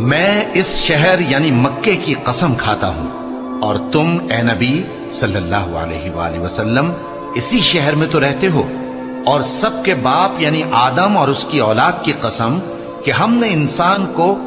मैं इस शहर यानी मक्के की कसम खाता हूँ। और तुम, ए नबी, सल्लल्लाहु अलैहि वसल्लम, इसी शहर में तो रहते हो। और सबके बाप यानी आदम और उसकी औलाद की कसम कि हमने इंसान को